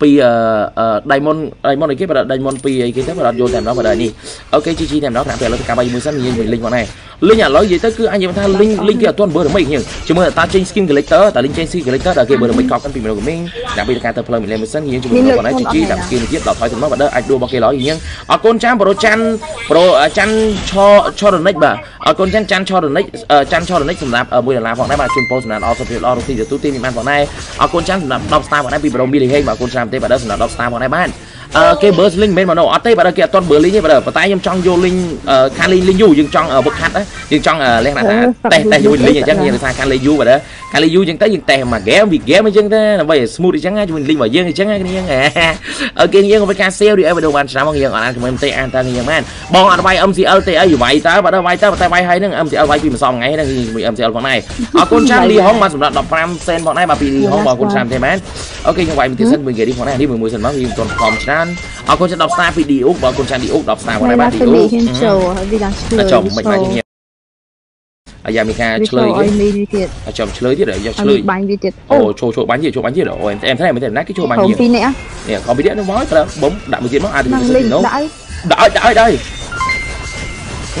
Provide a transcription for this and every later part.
ពីដៃមុនដៃមុនអីគេបើដៃមុនពីអីគេទៅបើអត់យល់តែម្ដងបើនេះអូខេជីជីតែម្ដងប្រាក់ពេលឥឡូវទៅការបាយមួយសិននិយាយមួយលីងមកណែលីងឥឡូវនិយាយទៅគឺអញនិយាយថាលីងលីងគេអត់ទាន់បើរមិចញជាមួយតាចេញ skin collector តាលីងចេញ skin collector ដល់គេបើរមិចកប់កាន់ពីមនុស្សកម្មិញដាក់ពីការទៅផ្លូវមីលេមួយសិននិយាយជាមួយបងណែជីជីដាក់ skin ទៀតដល់ថយទៅមកបើអាចដួលរបស់គេឡើយញ៉ឹងអរគុណចាំប្រូចាន់ប្រូចាន់ឆឆរនិចបាទអរគុណចាន់ចាន់ឆរនិចចាន់ឆរនិចសម្រាប់1ដុល្លារផងដែរបាទជូនពោសម្រាប់អរសុភាពល្អរុទីទទួលទីមានបានផងដែរអរគុណចាន់សម្រាប់10 star ផងដែរពីប្រូមីលីហេងបាទអរគុណច្រើនទេបាទសម្រាប់10 star ផងដែរបាទអឺគេ burst link មិនមែនមកនោះអត់ទេបាទគេអត់ទាន់ burst link ទេបាទប៉ុន្តែខ្ញុំចង់យក link ខាង link link យូយើងចង់ work hard យើងចង់លក្ខណៈថាតេសតេសជាមួយ link អញ្ចឹងយើងថាខាង link យូបាទ ខាង link យូអញ្ចឹងទៅយើងតេសមួយ game ពី game អញ្ចឹងទៅដើម្បី smooth អញ្ចឹងជាមួយ link របស់យើងអញ្ចឹងគ្នាអូខេយើងទៅការ sale ឬអីវីដេអូបានច្រើនមកយើងអត់អាន comment ទេអានតើយើងបានបងអត់វាយ MCL ទេអីវាយតើបាទវាយតើតែវាយហើយហ្នឹង MCL វាយពីម្សិលថ្ងៃហ្នឹងជាមួយ MCL ផងដែរអរគុណច្រើនលីហុងបានសម្រាប់15សេនផងដែរបាទពីលីហុងបងអរគុណច្រើនទេមែនអូខេខ្ញុំវាយមួយទៀតសិនមួយគេនេះផងដែរនេះមួយមួយសិនមកយើងមិនទាន់ខំច្រើនអរគុណ10 star ពី DOK បងអរគុណច្រើន DOK 10 star បងដែរបាទ DOK ចូលវាឡើងឆ្លើយចូលមិនបាច់ញ៉ាំ អាយ៉ាមីការឆ្លើយទៀតចាំឆ្លើយទៀតយកឆ្លើយបាញ់វាទៀតអូចូលចូលបាញ់ទៀតចូលបាញ់ទៀតអូអែមថាមិនទេណាគេចូលបាញ់ទៀតពីរនាក់នេះខំពីរនាក់នោះមកត្រូវបំដាក់មួយទៀតមកអាចទៅដាក់ឲ្យដាក់ឲ្យដាក់ឲ្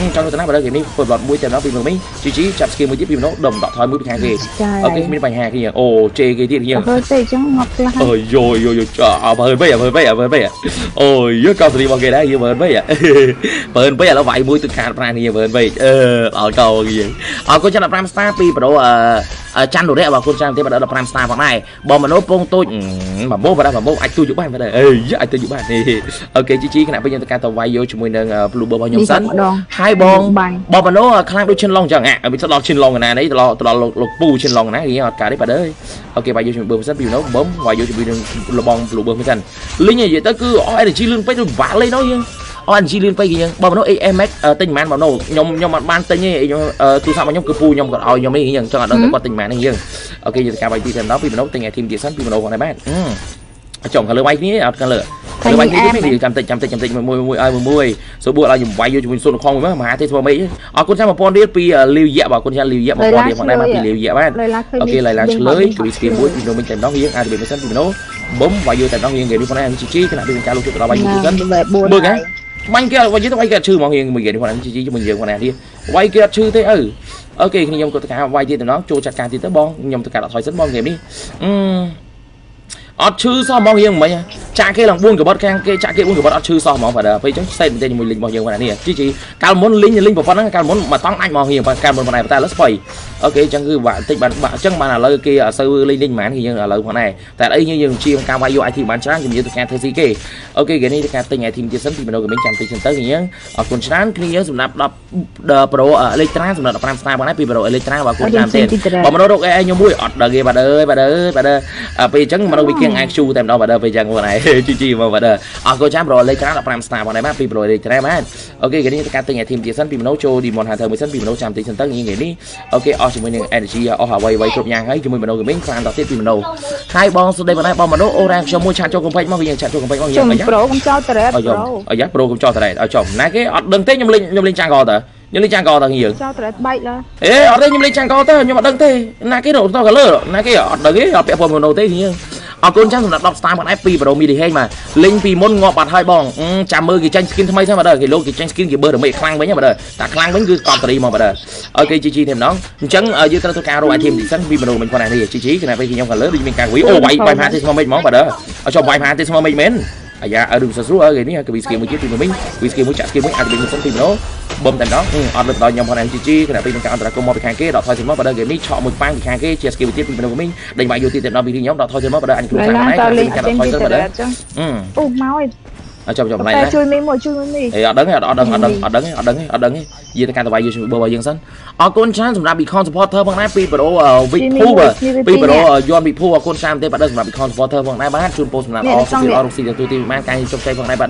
យចង់ទៅណាបើគេនេះធ្វើប្លត់មួយតែដល់ពីមើលមិញជីជីចាប់ស្គីមួយទៀតពីម្ដងដុំដកថយមួយពីខាងគេអូខេគ្មានបញ្ហាគ្នាអូជេគេទៀតគ្នាអើទេអញ្ចឹងងាប់ខ្លះអូយោយោយោចាអើបើបីបើបីបើបីអូយោកោសរីរបស់គេដែរយើបើបីបើបីឥឡូវវាយមួយទឹកខាតប្រាគ្នាបើបីអឺឲ្យកោគេអរគុណចំណាប់5 star ពីប្រូអឺ ច័ន្ទរៈបាទគុណច្រើនទេបាទដល់15 star ផងដែរបងមនោពងទូចបបោបាទបបោអាចទូចបានបាទអេអាចទូចបានអូខេជីជីគណៈពេលយើងទៅការទៅវាយយកជាមួយនឹង blue របស់ខ្ញុំសិនហើយបងបងមនោខ្លាំងដូចឈិនឡុងចឹងអាវាទៅដល់ឈិនឡុងណានេះទៅដល់ទៅដល់លោកពូឈិនឡុងណាគេអត់ការទេបាទអើយអូខេវាយយកជាមួយបើមិនសិនពីមនោបំវាយយកជាមួយនឹងលបង blue បើមិនសិនលីងនិយាយទៅគឺអស់ energy លឿនពេកទៅវ៉ាលេងនោះយើង អត់ NG លឿនពេកគេយើងបើមនុស្ស AMX ទិញប៉ុន្មានបើមនុស្សខ្ញុំខ្ញុំអត់បានទិញទេខ្ញុំទូរស័ព្ទរបស់ខ្ញុំគឺពូខ្ញុំគាត់ឲ្យខ្ញុំនេះយើងចង់អត់ដឹងតែគាត់ទិញប៉ុន្មាននេះយើងអូខេយើងទៅការបាយទីតែម្ដងពីមនុស្សទិញឲ្យធីមទៀតសិនពីមនុស្សគាត់ដែរបានចង់ខាងលើវាយគ្នាអត់ខាងលើខាងលើវាយគ្នានេះចាំតិចចាំតិចចាំតិចមួយមួយឲ្យមួយមួយសូបួរឲ្យខ្ញុំវាយយកជាមួយសុនខំមួយមហាទេធ្វើម៉េចអរគុណចាំ1000រៀលពីលាវយៈបាទអរគុណចាំលាវយៈ1000រៀលផងដែរបាទពីលាវយៈបាទអូខេឡៃឡាឆ្លើយគីស្គីមួយពីនោះមិញតែម្ដងយើងអាចទៅមិនសិនពីមនុស្សបុំវាយយកតែម្ដងយើងគេនេះផងដែរជីជីគណៈពីការលុបទឹកដល់វាយមួយសិនមើលកា បាញ់គេអត់វាយទៅវាយគេអត់ឈឺហ្មងយើងមួយគេនេះជីជីជាមួយយើងហ្នឹងនេះវាយគេអត់ឈឺទេអឺអូខេខ្ញុំក៏ទៅការវាយទៀតទៅណោះចូលចាត់ការទៀតទៅបងខ្ញុំទៅការអត់ថយសិនបងហ្គេមនេះអឺ អត់ឈឺសោះហ្មងយើងមិញចាក់គេឡើង4កបត់ខាងគេចាក់គេ4កបត់អត់ឈឺសោះហ្មងបាទពេលអញ្ចឹងសេតមែនទេជាមួយលីងរបស់យើងបាទនេះជីជីកាលមុនលីងលីងប៉ុណ្ណឹងកាលមុនមកតង់អាចមកហៀងកាលមុនប៉ុណ្ណែតែឥឡូវស្បៃអូខេអញ្ចឹងគឺបាទតិចបាទអញ្ចឹងបានឥឡូវគេអត់សូវលីងលីងហ្មងគេយើងឥឡូវផងដែរតែអីយើងជាការវាយយក IT បានច្រើនជំនាញទៅការធ្វើស៊ីគេអូខេគេនេះទៅការទិញ IT ទៀតសិនពីមនុស្សកម្មិញចាំតិចសិនទៅយើងអរគុណច្រើនគ្នាយើងសម្រាប់10 Pro Electra សម្រាប់15 star ផងដែរពី Pro Electra បាទគុណច្រើនទេបើមនុស្សរក AI ខ្ញុំមួយអត់ដល់គេបាទអើយបាទអើយបាទពេលអញ្ចឹងមនុស្សវាគៀង IQ តែម្ដងបាទពេលចឹងបងឯងជីជីមកបាទអរគុណចាំប្រូលេខច្រើន15 star បងឯងបាទពីប្រូលេខច្រើនបាទអូខេគេនេះការទិញអាធីមទៀតសិនពីមនុស្សចូល Demon Hunter មួយសិនពីមនុស្សចាំតិចសិនទៅងាយងាយនេះអូខេអស់ជាមួយនឹង energy អស់អ្វីអ្វីគ្រប់យ៉ាងហើយជាមួយមនុស្ស gaming ខ្លាំងដល់ទៀតពីមនុស្សហើយបងសុដីបងឯងបងមនុស្សអូរ៉ាខ្ញុំមួយឆាតចូលកំពេចមកវិញឆាតចូលកំពេចមកយើងអាយ៉ាប្រូកុំចោលតរ៉េតប្រូអាយ៉ាប្រូកុំចោលតរ៉េតឲ្យចុះណាគេអត់ដឹងទេខ្ញុំលេងខ្ញុំលេងចាំងកតើខ្ញុំលេងចាំងកតើយើងចោលតរ៉េតបែកឡើយអេអត់ទេខ្ញុំលេងចាំងកតើខ្ញុំអត់ដឹងទេណាគេរត់តកលើណាគេអត់ដឹងទេអត់ពាក់ព័ន្ធមនុស្សទេយើង អរគុណចាំសម្រាប់10 star បងឯង2ប្រូមីលីហេងបាទលេងពីមុនងាប់បាត់ហើយបងចាំមើលគេចាញ់ skin ថ្មីហ្នឹងបាទគេលោកគេចាញ់ skin គេបើរមេខ្លាំងវិញបាទតែខ្លាំងវិញគឺកប់តរីមកបាទអូខេជីជីទេម្ដងអញ្ចឹងយើងត្រូវធ្វើការរក item ទីសិនពីមនុស្សមិញគាត់នេះជីជីគណៈពេលខ្ញុំខាងលើដូចមានការវីអូវាយវាយផាទេស្មើមិញហ្មងបាទអត់ចុះវាយផាទេស្មើមិញមែនអាយ៉ាអឺឬសស្រួលគេនេះគឺវីស្គីមួយទៀតពីមិញវីស្គីមួយចាក់ស្គីមួយអាចវិញសិនពីម្ដង បំតែម្ដងអត់លើកដល់ខ្ញុំផង MGG គណៈពេលនឹងការអន្តរាគមមកពីខាងគេដកថយទៅមកបើដល់ហ្គេមនេះឆក់មួយប៉ាំងពីខាងគេជា skill ទៀតពីមនុស្សវិញដេញមកយកទៀតទៅដល់ពីខ្ញុំដកថយទៅមកបើដល់អញគ្រូខាងណាការលេងការដកថយទៅបើដល់អូមកឯងអត់ ចាំចាំឡៃជួយមីមួយជួយមីអេអត់ដឹងអត់អត់ដឹងអត់ដឹងអត់ដឹងអត់ដឹងអត់ដឹងនិយាយទៅការតវាយយើងបើបើយើងសិនអរគុណច្រើនសម្រាប់ Beacon supporter ផងដែរពីប្រូ Vic Poo ពីប្រូយន់ Vic Poo អរគុណច្រើនទេបាទសម្រាប់ Beacon supporter ផងដែរបាទជូនពោសម្រាប់អរសុខអររុកស៊ីទូទីបានការជោគជ័យផងដែរបាទ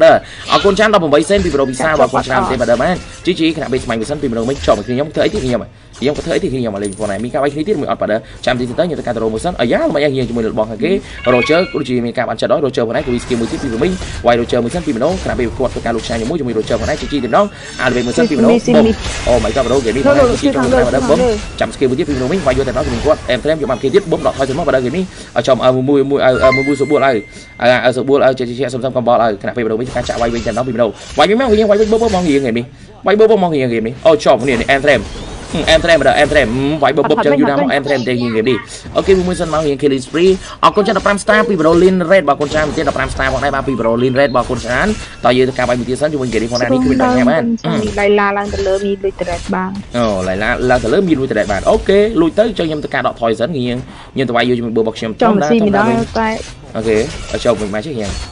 អរគុណច្រើន18សេនពីប្រូវិសាអរគុណច្រើនទេបាទបាទជីជីគណៈបេស្មៃវិសិនពីម្ដងមិញចប់មកខ្ញុំធ្វើអីទៀតខ្ញុំខ្ញុំក៏ធ្វើអីទៀតខ្ញុំមកលេងផងដែរមានការវាយគ្នាទៀតមួយអត់បាទចាំទីទៅខ្ញុំទៅការទៅរោមួយសិនអាយ៉ាមិនអីខ្ញុំជាមួយរបស់ខាងគេ Roger ដូចជាមានការបានចិត្តដល់ Roger ផងដែរគឺ skill មួយទៀតពីមិញវាយ Roger មួយសិនពីម្ដងខណៈពេលគាត់ធ្វើការលោកឆាជាមួយជាមួយរ៉ូជើផងដែរជីជីទៅម្ដងអាលេវមួយសិនពីម្ដងអូ my god បដូរហ្គេមនេះគាត់ជីជីទៅម្ដងបាទបងចាំស្គីមួយទៀតពីម្ដងវិញវាយយកតែម្ដងជាមួយគាត់អែមត្រេមយកបានគេទៀតបំដកថយទៅមកបាទហ្គេមនេះឲ្យចំមួយមួយមួយមួយមួយសបួលឲ្យឲ្យសបួលឲ្យជីជីសុំសុំកំបល់ឲ្យខណៈពេលម្ដងវិញការចាក់វាយវិញតែម្ដងពីម្ដងវាយវិញមកវិញវាយវិញបបមករៀងហ្គេមនេះវាយបបមករៀងហ្គេមនេះអូចំនេះអែមត្រេម អែមត្រេមបាទអែមត្រេមវាយបបចឹងយូរណាស់មកអែមត្រេមទេរៀងហ្គេមនេះអូខេមួយសិនមករៀង Kelly Spree អរគុណចា15 star ពី Berlin Red បាទគុណច្រើនទៀត15 star ផងដែរបាទពី Berlin Red បាទគុណច្រើនតើយើងទៅការបាយមួយទៀតសិនជាមួយ Kelly ផងដែរនេះគឺមានដល់ញ៉ាំបានឡៃឡាឡើងទៅលើមានលុយត្រេតបានអូឡៃឡាឡើងទៅលើមានលុយត្រេតបានអូខេលុយទៅចុះខ្ញុំទៅការដកថយសិនខ្ញុំខ្ញុំទៅវាយយកជាមួយបឺរបស់ខ្ញុំចង់ស៊ីមិនដល់តែអូខេឲ្យចូលវិញមកជិះខ្ញុំអើបងប៉ាសូនណាជួយគេនេះផងនេះអូយអូយយ៉ាទៅចង់និយាយខ្ញុំចង់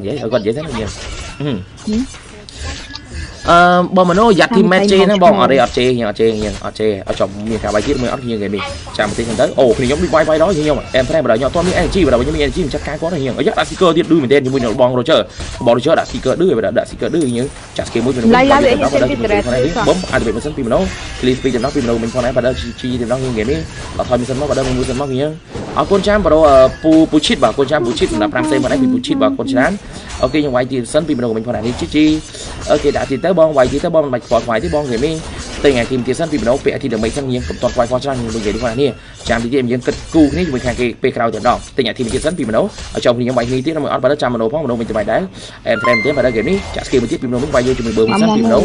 និយាយឲ្យគាត់និយាយទៅខ្ញុំអឺបងមនោយ៉ាត់ធីម៉េតជេហ្នឹងបងអត់ទេអត់ជេខ្ញុំអត់ជេខ្ញុំអត់ជេឲ្យចំមានការបាយទៀតមួយអត់ខ្ញុំគេនេះចាំបន្តិចហ្នឹងទៅអូខ្ញុំដូចបាយបាយដល់ខ្ញុំអែមប្រែបើខ្ញុំអត់ទាន់មាន energy បើខ្ញុំមាន energy មិនចាត់ការគាត់ខ្ញុំអាយ៉ាដាក់ sticker ទៀតឌឺមែនទេជាមួយនឹងបង Roger បង Roger ដាក់ sticker ឌឺបើដាក់ sticker ឌឺខ្ញុំចាក់ skill មួយពីនោះឡៃឡាវាអីទៅពីត្រេតបំអាចទៅមិនសិនពីម្ដង click ពីដំណោះពីម្ដងមិញផងដែរបើដល់ GG ដំណោះខ្ញុំគេនេះដល់ថយមិនសិនមកបើដល់មួយសិនមកខ្ញុំអរគុណចាំប្រូពូពូឈីតបាទគុណចាំពូឈីតសម្រាប់5សេមកដែរពីពូឈីតបាទគុណច្រើនអូខេខ្ញុំវាយទីសិនពីម្ដងមិញផងដែរនេះ GG អូខេដាក់ទីទៅបងវាយទីទៅបងមិនបាច់ខ្វល់ខ្វាយទេបងគេមីតែថ្ងៃទីទីសិនពីម្ដងពេលអាទិត្យដើម្បីសិនយើងកំតត់ខ្វាយខ្វល់ច្រើនមួយនិយាយនេះផងនេះចាំទីទៀតយើងគិតគូគ្នាជាមួយខាងគេពេលក្រោយទៅដល់តែអាទិត្យទីសិនពីម្ដងឲ្យចំខ្ញុំវាយគ្នាទៀតមកអត់បើចាំម្ដងផងម្ដងវិញទៅវាយដែរអែមត្រែមទេបើដល់គេនេះចាក់ស្គីមួយទៀតពីម្ដងវិញវាយយកជាមួយបើមិនសិនពីម្ដង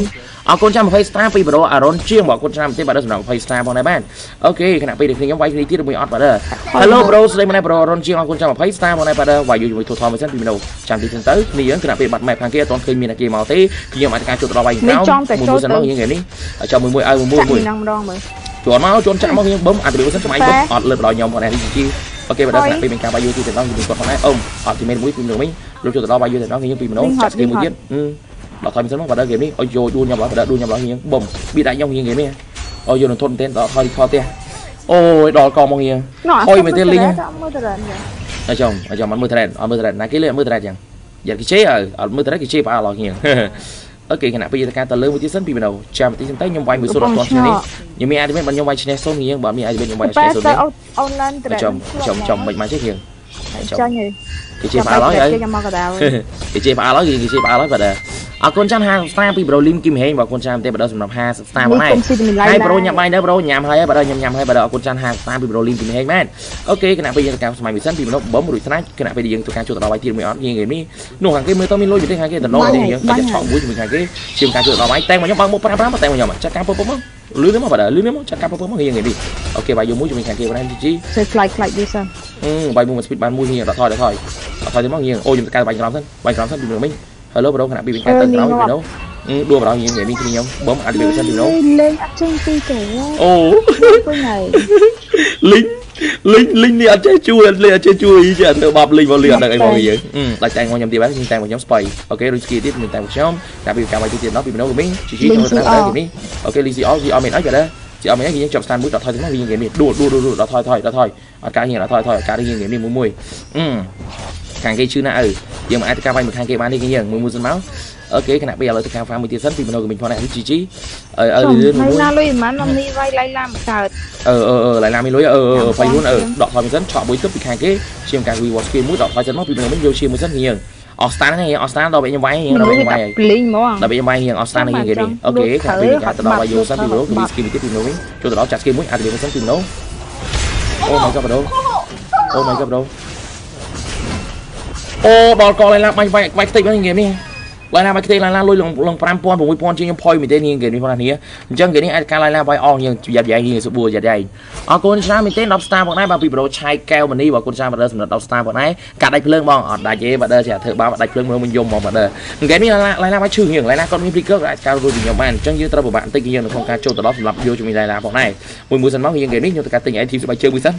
អរគុណចាំ20 star ពីបរោអារុនជាងបងអរគុណច្រើនទេបាទសម្រាប់20 star ផងដែរបានអូខេខណៈពេលខ្ញុំវាយគ្នាទៀតមួយអត់បាទ Hello bro ស្ដីម្នាក់ប្រូរុនជាងអរគុណចាំ20 star ផងដែរបាទវាយជាមួយទូថមមិនសិនពីម្ដងចាំទីទៅគ្នាយើងគណៈពេលបាត់ map ខាងគេអត់ទាន់ឃើញមានអាគេមកទេខ្ញុំអាចការជួបដល់វាយក្រោមមួយសិនមកយើងនេះចាំមួយមួយឲ្យមួយមួយនឹងម្ដងមើលជន់មកជន់ចាក់មកខ្ញុំបឹមអត់ពីសិនសម័យបឹមអត់លើបដល់ខ្ញុំផងដែរនេះជីអូខេបាទដល់ពេលមានការបាយយូទីទៅដល់ខ្ញុំគាត់ផងដែរអ៊ំអត់ទីមេមួយពីម្ដងវិញលោកចូលទៅដល់បាយយូទៅដល់ខ្ញុំពីម្ដងចាក់ស្គីមួយទៀតដល់ថយមិនសិនមកបាទដល់ហ្គេមនេះអុយយោដួលខ្ញុំបាទដួលខ្ញុំដល់ខ្ញុំបឹមប៊ីដាក់ខ្ញុំខ្ញុំហ្គេមនេះអុយយោនឹងធន់មែនដល់ថយថយផ្ទះ អូយដល់កមកខ្ញុំហុយមែនទេលីងមើលទៅរ៉ានអញ្ចឹងអញ្ចឹងមិនមើលត្រេនអត់មើលត្រេនណាគេលេមើលត្រេនចឹងយ៉ាគេជេអត់មើលត្រេនគេជេផ្អើឡងខ្ញុំអូខេគណៈពេលការទៅលើមួយទៀតសិនពីម្ដងចាំបន្តិចសិនទៅខ្ញុំវាយមួយសូនអត់ទាន់ឈ្នះនេះខ្ញុំមានអាចមានបើខ្ញុំវាយឈ្នះសូនខ្ញុំបើមានអាចមានខ្ញុំវាយឈ្នះសូននេះអូនឡានត្រេតចំចំចំមិនមកជិះខ្ញុំ ចាញ់ហើយគេជេផ្អើឡងហើយខ្ញុំមកកដាលគេជេផ្អើឡងគេជេផ្អើឡងបាទអរគុណចាំ50ស្តាពីប្រូលីមគីមហេងបងអរគុណចាំទេបើដល់សម្រាប់50ស្តាបងឯងហើយប្រូញ៉ាំបាយនៅប្រូញ៉ាំហើយបើដល់ញ៉ាំញ៉ាំហើយបើដល់អរគុណចាំ50ស្តាពីប្រូលីមគីមហេងមែនអូខេគណៈពេលយើងទៅការស្មៃវិសិនពីមនុស្សបំរួចស្នាច់គណៈពេលយើងទៅការជួបដល់បាយទៀតមួយអត់យើងនេះនោះខាងគេមើលទៅមានលុយទេខាងគេតំណងទេយើងតែឆក់មួយជាមួយខាងគេជាការជួបដល់បាយតែមកខ្ញុំបើកមុខ5 5តែមកខ្ញុំចាត់ការពុកពុកមក លឿនមកបាទលឿនមកចាត់ការពុកពុកមកយើងនេះអូខេបាយយកមួយជាមួយខាងគេបានជី chơi flight flight đi sao អឺបាយមួយមក speed បានមួយយើងដល់ថយដល់ថយដល់ថយទៅមកយើងអូខ្ញុំទៅការបាយក្រោមសិនបាយក្រោមសិនពីមិញ Hello bro ខណៈពីវិញការទៅក្រោមពីនោះដួលបរោយើងនិយាយនេះខ្ញុំបំអត់វាសិនពីនោះ lên ăn chân ti tổ អូ cái này លីង លីងលីងនេះអត់ចេះជួយអត់លេអត់ចេះជួយចេះធ្វើបាបលីងមកលីអត់ដឹងអីមកយើងដាច់តែងមកខ្ញុំទៀតបានខ្ញុំតែងមកខ្ញុំស្បៃអូខេរុយស្គីទៀតខ្ញុំតែងមកខ្ញុំតែពីការបាយទៀតដល់ពីមនុស្សវិញជីជីចូលទៅដល់នេះអូខេលីស៊ីអលស៊ីអលមែនអត់ចាជីអលមែនយើងចាប់ស្តានមួយដល់ថយទៅមកវិញគេនេះដួលដួលដួលដល់ថយថយដល់ថយអត់ការយើងដល់ថយថយការយើងនេះមួយមួយអឺខាងគេជឿណាអើយើងមិនអាចទៅការបាយមួយខាងគេបានទេគេយើងមួយមួយសិនមក អូខេគណៈពេលឥឡូវទៅការហ្វាមួយទៀតសិនពីមនុស្សក៏មានផងដែរជីជីអឺអឺលឿនមួយ na lui mà nó mi vay lại làm cợt អឺអឺអឺឡៃឡាមានលុយអឺអឺបៃហ៊ុនអឺដកថយមួយសិនឆក់មួយទឹកពីខាងគេឈាមការ reward skill មួយដកថយសិនមកពីនឹងវិញយកឈាមមួយសិនរៀងអស់ស្តានហ្នឹងអស់ស្តានដល់ពេលខ្ញុំវាយរៀងដល់ពេលខ្ញុំវាយ lính mà ដល់ពេលខ្ញុំវាយរៀងអស់ស្តានហ្នឹងគេនេះអូខេខាងពីការទៅដល់វាយយកសិនពីនោះគឺ skill មួយទៀតពីនោះវិញចូលទៅដល់ចាត់ skill មួយអាចទៅមួយសិនពីនោះអូ my god បដូអូ my god បដូអូដល់កឡៃឡាបាញ់វាយវាយខ្ទេចហ្នឹងគេនេះ បើណាមកខ្ទេចឡានឡាលុយលងលង5000 6000ជាងខ្ញុំផុយមែនទេនាងគេនេះផងនេះអញ្ចឹងគេនេះអាចការឡានឡាបាយអស់យើងយ៉ាត់យ៉ៃនេះសបួរយ៉ាត់យ៉ៃអរគុណច្រើនមែនទេ10 star ផងដែរបាទពីប្រូឆៃកែវមនីបាទគុណច្រើនបាទសម្រាប់10 star ផងដែរកាត់ដាច់ភ្លើងបងអត់ដាច់ទេបាទដើរចេះធ្វើបាបដាច់ភ្លើងមើលមិនយំហ្មងបាទដើរគេនេះឡានឡានឡាបាយឈឺរៀងឡានឡាគាត់មាន flicker អាចការរួចពីខ្ញុំបានអញ្ចឹងយើងត្រូវពិបាកបន្តិចយើងនៅក្នុងការចូលទៅដល់សម្រាប់យកជាមួយឡានឡាផងដែរមួយមួយសិនមកយើងគេនេះខ្ញុំទៅការទិញ item ស្បែកជើងមួយសិន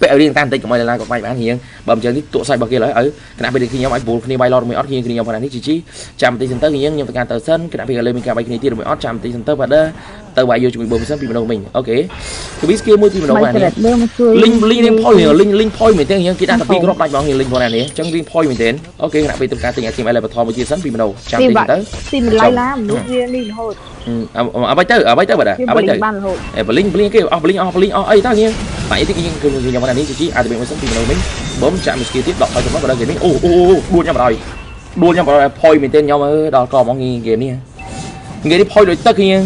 ពេលរៀងតាមបន្តិចកុំឲ្យឡានគាត់បាយបានរៀងបើមិនចឹងនេះទក់សាច់របស់គេឡើយឲ្យគណៈពេលខ្ញុំឲ្យបូលគ្នាបាយឡតមួយអត់គ្នាខ្ញុំផងនេះជីជីចាំបន្តិចសិនទៅយើងខ្ញុំទៅការទៅសិនគណៈពេលឥឡូវមានការបាយគ្នាទៀតមួយអត់ចាំបន្តិចសិនទៅបាទ ទៅបាយយកជាមួយបងសិនពីម្ដងមិញអូខេគឺវា skill មួយពីម្ដងបាទនេះ đưa mà chui លីងលីងរៀងផុយលីងលីងផុយមែនទេយើងគេដាក់តែពីរគ្រាប់ដាច់បងលីងផងណានេះអញ្ចឹងរៀងផុយមែនទេអូខេគណៈពេលទៅការទិញអាគីមអេឡេបថមួយទៀតសិនពីម្ដងចាំតិចទៅ tìm lại lá một lúc riêng đi hột អអ្វីទៅអ្វីទៅបាទអ្វីទៅ bán hột អេបលីងបលីងគេអស់បលីងអស់បលីងអស់អីតើយើងតែទីខ្ញុំគឺខ្ញុំមកនេះជីអាចទៅមានមួយសិនពីមនុស្សវិញបំចាក់មួយស្គីទៀតដកថយទៅមកក៏ដល់ហ្គេមនេះអូអូដួលខ្ញុំបដ ாய் ដួលខ្ញុំបដ ாய் ផុយមែនទែនខ្ញុំអើដល់កមកហ្គេមនេះហ្គេមនេះផុយដូចទឹកខ្ញុំ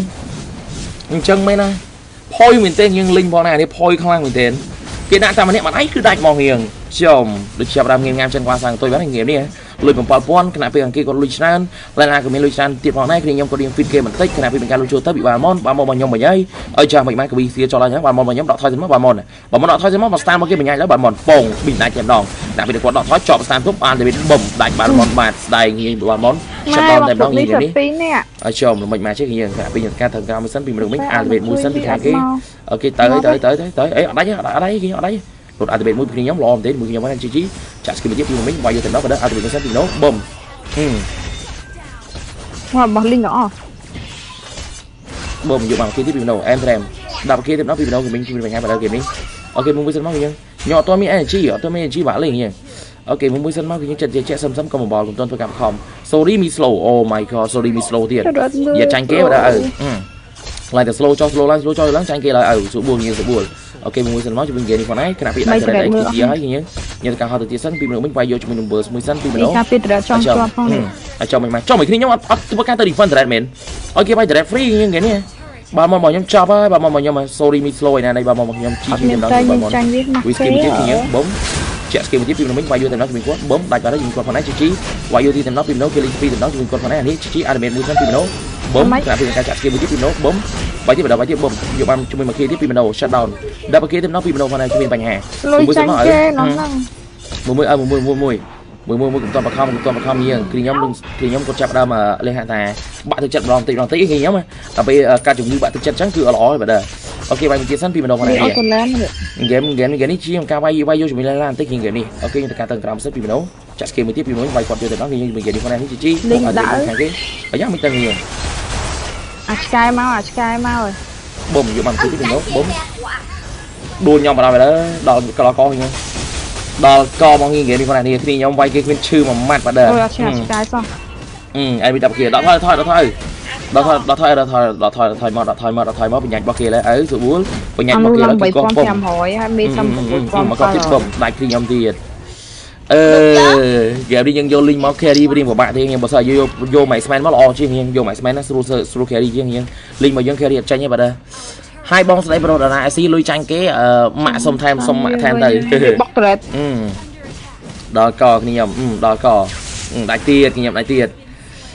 អញ្ចឹងមែនណាផុយមែនទែនយើងលីងផងណានេះផុយខ្លាំងមែនទែនគេដាក់តែម្នាក់ម្ដាយគឺដាច់មករៀងខ្ញុំដូចចាប់ដើមងៀមងាមចិនគាត់សាំងទុយបានងៀមនេះ លុយ7000ខណៈពេលអង្គគេគាត់លុយច្រើនឡែណាក៏មានលុយច្រើនទៀតផងដែរគ្នាខ្ញុំក៏រៀង fit គេបន្តិចខណៈពេលមានការលុយចូលទៅពីបានមកបានមករបស់ខ្ញុំវិញហើយឲ្យចាស់មិនបានកវីសៀចុះឡើងហ្នឹងបានមករបស់ខ្ញុំដកថយទៅមកបានមកបានមកដកថយទៅមកមកស្តានមកគេបញ្ញាហើយបានមកពងប៊ីដាច់តែម្ដងដាក់ពេលគាត់ដកថយជាប់ស្តានទុបបានតែវាបំដាច់បានមកបាទស្ដែងងាយបានមកឆាត់ដល់តែម្ដងនេះនេះ2នាក់ឲ្យចំមិនមកជិះយើងខណៈពេលការធ្វើការមួយសិនពីមនុស្សវិញអាលវេតមួយសិនពីខាងគេអូខេទៅទៅទៅទៅអីអត់ដាច់អត់ដាច់គេអត់ដាច់ រត់អាល់ទីបេតមួយពីខ្ញុំល្អមែនទេមួយខ្ញុំហ្នឹងជីជីចាក់ស្គីមទៀតពីមិញវាយយកទៅដល់បើអាល់ទីបេតសិនពីនោះប៊ុំហឹមមកបោះលីងទាំងអស់ប៊ុំយកមកគេទៀតពីនោះអែមត្រែមដាក់គេទៀតដល់ពីនោះមិញពីបញ្ហាបើដល់គេនេះអូខេមួយមួយសិនមកយើងខ្ញុំអត់ទាន់មាន energy អត់ទាន់មាន energy បាក់លេងយើងអូខេមួយមួយសិនមកខ្ញុំចិត្តចេះសឹមសឹមកុំបបល់កុំទាន់ធ្វើការខំ sorry me slow oh my god sorry me slow ទៀតយ៉ាចាញ់គេបើដល់អឺឡើងតែ slow ចុះ slow ឡើង slow ចុះឡើងចាញ់គេឡើងអើស្រួលយើងស្រួល អូខេមួយសិនមកជួយវិញគេនេះផងដែរខណៈពីដាក់តែអីជាហើយយើងយើងការហត់ទៅទៀតសិនពីមនុស្សវិញវាយយកជាមួយនឹង burst មួយសិនពីមនុនេះស្សការពីត្រចង់ជាប់ផងនេះអាចចង់មិនមកចង់មិនគ្នាខ្ញុំអត់អត់ធ្វើការទៅ refund direct មែនឲ្យគេបាយ direct free យើងគេនេះបាទមកមកខ្ញុំចប់ហើយបាទមកមកខ្ញុំ sorry me slow ឯណានេះបាទមកមកខ្ញុំជីអត់ជីមានម្ដងតែបាទយើងមកចាញ់វាមកវីស្គីមួយទៀតគឺយើងបំជាក់ស្គីមួយទៀតពីមនុស្សវិញវាយយកតែម្ដងជាមួយគាត់បំដាច់បាត់ហើយយើងគាត់ផងដែរជីជីវាយយកទីតែម្ដងពីមនុស្សគេលេងពីរតែម្ដងជាមួយគាត់ផងដែរនេះជីជីអានិមេតមួយសិនពីមនុស្ស បំតែពីការចាក់ស្គីមួយទៀតពីមនុស្សបំបាយទៀតបណ្ដបាយទៀតបំយកបានជាមួយមួយគេទៀតពីមនុស្ស shut down ដល់គេទៅម្ដងពីមនុស្សផងដែរគ្មានបញ្ហាលុយចាញ់គេនោះហ្នឹងមួយមួយអើមួយមួយមួយមួយមួយមួយកុំតបបខំកុំតបបខំយើងគ្រីខ្ញុំនឹងគ្រីខ្ញុំគាត់ចាប់ដើមលេងហាក់ថាបាក់ទឹកចិត្តម្ដងបន្តិចម្ដងបន្តិចគ្រីខ្ញុំដល់ពេលកាត់ជំងឺបាក់ទឹកចិត្តចឹងគឺល្អហើយបាទអូខេបាយមួយទៀតសិនពីម្ដងមកនេះនេះអត់ទៅឡាននេះហ្គេមហ្គេមហ្គេមនេះជាការវាយវាយយកជាមួយឡានឡានបន្តិចគ្រីហ្គេមនេះអូខេខ្ញុំទៅការតឹងក្រោមសិនពីម្ដងចាក់ស្គីមួយទៀតពីម្ដងវាយគាត់យកទៅដល់គ្រីខ្ញុំជាមួយហ្គេមនេះផងនេះជីជីខាងគេអាយ៉ាមិនតឹងយើង អាឆ្កែមកអាឆ្កែមកហើយប៊ុំយកបានទីពីម្ដងប៊ុំដួលខ្ញុំបណ្ដោយដល់ដល់កលកខ្ញុំដល់កមកហ្គេមនេះផងនេះគ្នាខ្ញុំវាយគេគ្មានឈឺមួយម៉ាត់បាទអូអត់ឆ្កែឆ្កែសោះអឺអីមាន10គេដកថយថយដកថយដកថយដកថយដកថយដកថយដកថយមកដកថយមកដកថយមកបញ្ញាច់របស់គេហើយអើស្រួលបញ្ញាច់អរបស់នុគេឡើងហើយគឺកោះពុំ3500ហើយមានសំមកកោះទៀតពុំដាច់គ្រីខ្ញុំទៀត អឺគេនេះយើងយកលីងមក carry វិញពិបាកទេខ្ញុំបើសិនយកយក Max Man មកល្អជាងយើងយក Max Man ណាស្រួលស្រួល carry ជាងយើងលីងមកយើង carry អត់ចាញ់ទេបាទហើយបងស្ដីប្រូតាណា IC លុយចាញ់គេអឺម៉ាក់សុំថែមសុំម៉ាក់ថែមទៅបុកត្រេតអឺដល់កខ្ញុំដល់កដាច់ទៀតខ្ញុំដាច់ទៀត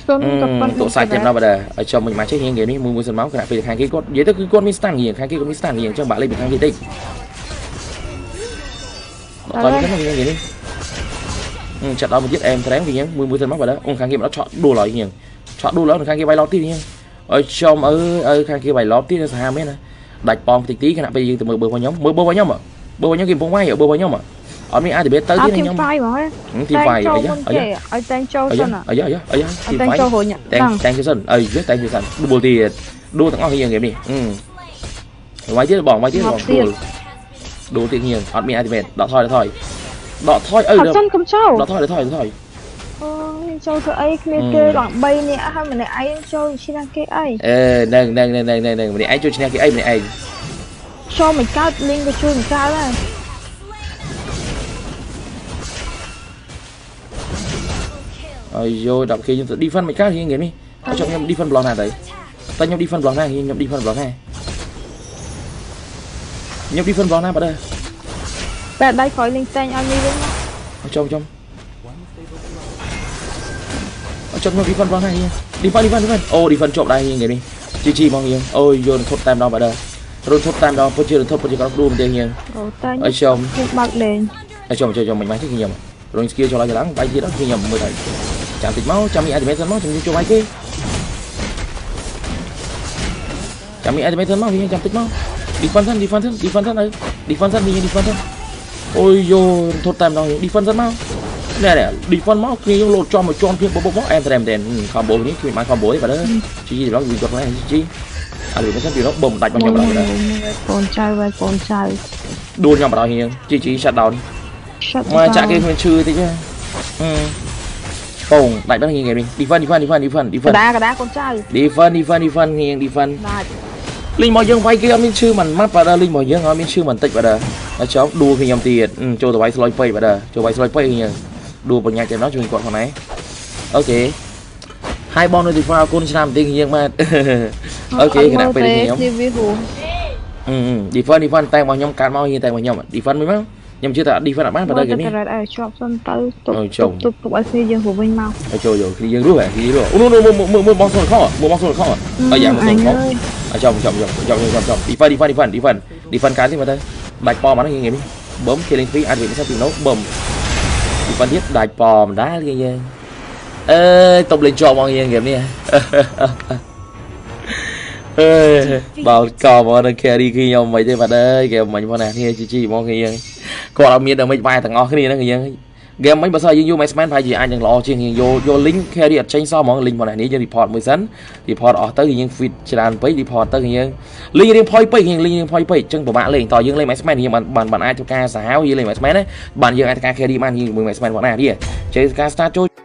សុនក៏ប៉ុនតោសាច់ចាំដល់បាទឲ្យចំមិនមកចេះរៀងគេនេះមួយមួយសិនមកគណៈពេលខាងគេគាត់និយាយទៅគឺគាត់មានស្តាំងរៀងខាងគេគាត់មានស្តាំងរៀងអញ្ចឹងបាក់លេខពីខាងគេតិចដល់ទៅហ្នឹងគេនេះចាត់ដល់មួយទៀតអែមត្រែមគេយើងមួយមួយសិនមកបាទអូខាងគេមិន អត់ឆក់ដួលហើយយើងឆក់ដួលហើយខាងគេវាយឡប់ទៀតយើងឲ្យចំអើអើខាងគេវាយឡប់ទៀតសាហាវមែនណាដាច់ប៉ងតិចទីគណៈពេលយើងទៅមើលបើរបស់ខ្ញុំមើលបើរបស់ខ្ញុំបើរបស់ខ្ញុំគេកំពុងវាយបើរបស់ខ្ញុំអត់មានអាចទៅទៅអទៀតត់ធីមខ្ញុំហ្វាយហ្មងទីវាយអាយ៉ាអាយ៉ាឲ្យតែងចូលអាសិយ៉ានអាយ៉ាអា យ៉ាអាយ៉ាអទីត់តែងវាយចូលរួញតែងហ្នឹងតែងជាសិនអីយតែងជាសិនដួលទៀតដួលទាំងអស់គ្នាហ្គេមនេះអឺវាយទៀតបងវាយទៀតបងដួលដួលទៀតគ្នាអត់មានអាទីមេតដកថយដកថយដកថយអឺអត់សិនកុំចូលដកថយដកថយដកថយអូចូលធ្វើអីគ្នាគេឡើង3នាក់ហើយម្នាក់ឯងចូលឈ្នះគេអីអឺនឹងនឹងនឹងនឹងនឹងម្នាក់ឯងជួយឈ្នះគេអីម្នាក់ឯងចូលមិនកើតលីងក៏ជួយមិនកើតដែរអើយយោដល់គេខ្ញុំទៅ defend មិនកើតហ្គេមនេះអត់ចង់ខ្ញុំ defend block ណាទៅតែខ្ញុំ defend block ណាខ្ញុំ defend block ណាខ្ញុំ defend block ណាបា ទតែដៃក្រោយលីងតែងឲ្យមីវិញចំចំអត់ចង់មក defend បងណាហៀង defend defend defend អូ defend ជាប់ដែរហៀងគេនេះជីជីមកហៀងអូយយកធត់តាមដល់បាទរុនធត់តាមដល់ពុជិរធត់ពុជិក្រគ្រូមែនទេហៀងអូតែងអីចំខ្ញុំបើកលេងអីចំចំចំមិនមកទេខ្ញុំរុន skill ចូលឡើងឡើងបាយទៀតដល់ខ្ញុំមើលទៅចាំតិចមកចាំមាន animation មកចាំជួយបាយគេចាំមាន animation មកហៀងចាំតិចមក defend សិន defend សិន defend សិនអើ defend សិនហៀង defend សិនអូយយកធត់តាមដល់ defend សិន មក nè nè đi phân máu khi lo cho một cho phía bố bố em thèm đèn combo ní khi mà combo ấy bà đó chỉ gì đó vì vật này chi à vì nó sẽ bị nó bùng tạch bằng nhau bà đó កូនចៅហើយកូនចៅ đua nhau bà đó hiền chi chi shut down mà chả cái mình chư tí chứ ừ bùng đại bắt hiền đi đi phân đi phân đi phân đi phân đi ក phân ដាកដាកូនចៅ đi phân đi phân đi phân hiền đi phân ដាច់លីងមកយើងវាយគេអត់មានឈឺមិនម៉ាត់បា ទលីងមកយើងអត់មានឈឺមិនតិចបាទហើយចោលដួលខ្ញុំទៀតចូលទៅវាយស្លុយពេកបាទចូលវាយស្លុយពេកខ្ញុំដួលបញ្ញាចាំដល់ជួយគាត់ផងណាអូខេហើយបងនៅទីហ្វាអរគុណឆ្នាំទីយើងបាទអូខេគណៈពេលខ្ញុំ TV ហូអឺ defend defend តែរបស់ខ្ញុំកាត់មកហ៊ានតែរបស់ខ្ញុំ defend មួយមកខ្ញុំជឿថា defend អត់បានបើទៅគេនេះរ៉ាត់ឲ្យជាប់សិនទៅទុបអើចុទុងបទុបទុបឲ្យគ្នាយើងទៅវិញមកហើយចូលយកគ្នាយើងរស់ហ៎គ្នារស់អូនោះមើលមើលមើលបងសុនខមើលបងសុនខអាយ៉ាមកសុនខអើយអាចំចំចំចំចំចំ defend defend defend defend defend កានទីមើលទៅ ដាច់ប៉មអាហ្នឹងងាយនេះបឹម killing free អាចវិញសិនពីនោះបឹម defend ទៀតដាច់ប៉មដែរគេយើងអើយតបលេងជាប់មកយើងហ្គេមនេះអើយបាល់កមកនៅ carry ខ្ញុំមិនទេបាទអើយគេមិនផងណាគ្នាជីជីមកគ្នាយើងគាត់អត់មានដើម្បីវាយទាំងអស់គ្នាហ្នឹងយើង ហ្គេមមិញបើសិនយើងយក Maxman ប្រហែលជាអាចនឹងល្អជាងយើងយកយក link carry អត់ចេញសោះហ្មង link មកនេះយើង report មួយសិន report អស់ទៅយើង feed ច្រើនពេក report ទៅយើង link រៀងផុយពេកយើង link រៀងផុយពេកអញ្ចឹងពិបាកលេងតើយើងលេង Maxman យើងបានបានបានអាចធ្វើការសាហាវយើងលេង Maxman ណាបានយើងអាចធ្វើការ carry បានយើងមួយ Maxman ផងណានេះចេះការ start ចូល